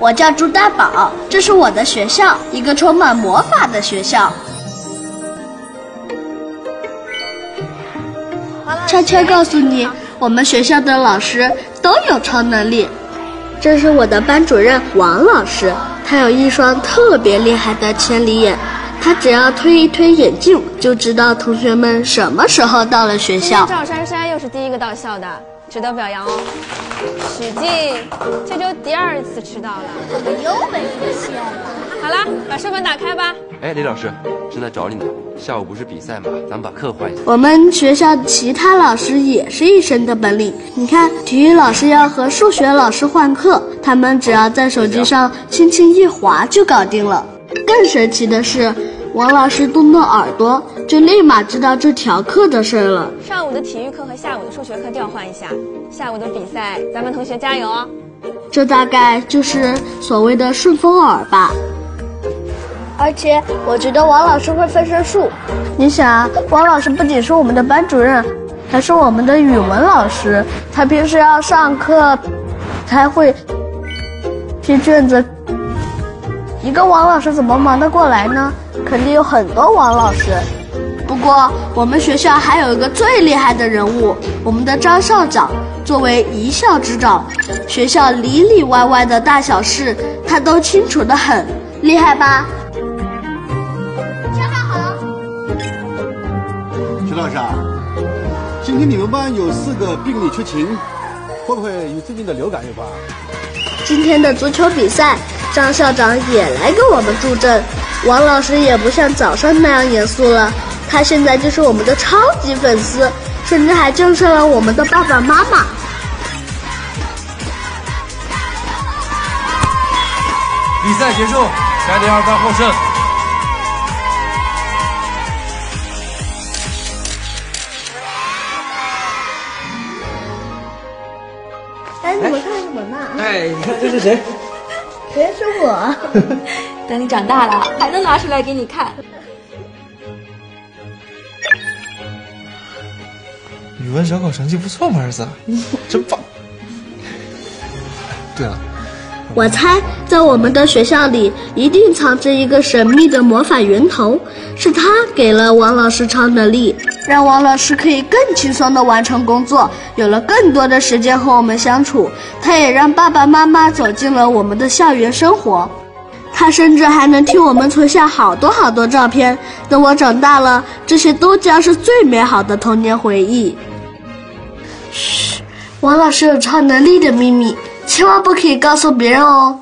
我叫朱大宝，这是我的学校，一个充满魔法的学校。悄悄告诉你，我们学校的老师都有超能力。这是我的班主任王老师，他有一双特别厉害的千里眼，他只要推一推眼镜，就知道同学们什么时候到了学校。赵珊珊又是第一个到校的，值得表扬哦。许静，这就第二次迟到了，又没出现了。好了，把书本打开吧。哎，李老师，正在找你呢。下午不是比赛吗？咱们把课换一下。我们学校其他老师也是一身的本领。你看，体育老师要和数学老师换课，他们只要在手机上轻轻一划就搞定了。更神奇的是，王老师动动耳朵，就立马知道这调课的事了。上午的体育课和下午的数学课调换一下，下午的比赛，咱们同学加油哦。这大概就是所谓的顺风耳吧。而且我觉得王老师会分身术。你想，王老师不仅是我们的班主任，还是我们的语文老师。他平时要上课、开会、批卷子，一个王老师怎么忙得过来呢？肯定有很多王老师。不过我们学校还有一个最厉害的人物，我们的张校长。作为一校之长，学校里里外外的大小事，他都清楚的很，厉害吧？徐老师啊，今天你们班有四个病例缺勤，会不会与最近的流感有关？今天的足球比赛，张校长也来给我们助阵。王老师也不像早上那样严肃了，他现在就是我们的超级粉丝，甚至还震慑了我们的爸爸妈妈。比赛结束，三点二分获胜。哎，你看这是谁？谁是我？等你长大了，还能拿出来给你看。语文小考成绩不错嘛，儿子，真棒。对了，我猜在我们的学校里一定藏着一个神秘的魔法源头，是他给了王老师超能力。让王老师可以更轻松的完成工作，有了更多的时间和我们相处。他也让爸爸妈妈走进了我们的校园生活。他甚至还能替我们存下好多好多照片。等我长大了，这些都将是最美好的童年回忆。嘘，王老师有超能力的秘密，千万不可以告诉别人哦。